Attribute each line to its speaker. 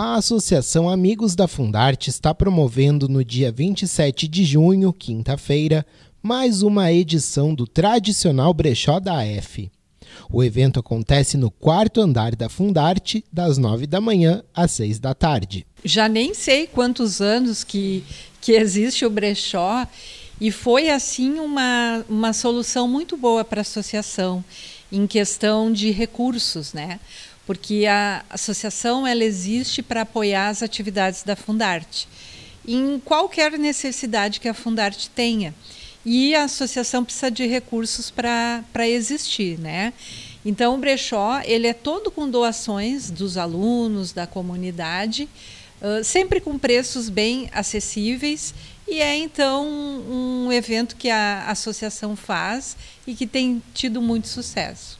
Speaker 1: A Associação Amigos da Fundarte está promovendo no dia 27 de junho, quinta-feira, mais uma edição do tradicional brechó da AF. O evento acontece no quarto andar da Fundarte, das nove da manhã às seis da tarde.
Speaker 2: Já nem sei quantos anos que, que existe o brechó e foi assim uma, uma solução muito boa para a associação em questão de recursos, né? Porque a associação ela existe para apoiar as atividades da Fundarte em qualquer necessidade que a Fundarte tenha. E a associação precisa de recursos para existir, né? Então o brechó ele é todo com doações dos alunos, da comunidade, uh, sempre com preços bem acessíveis e é então um evento que a associação faz e que tem tido muito sucesso.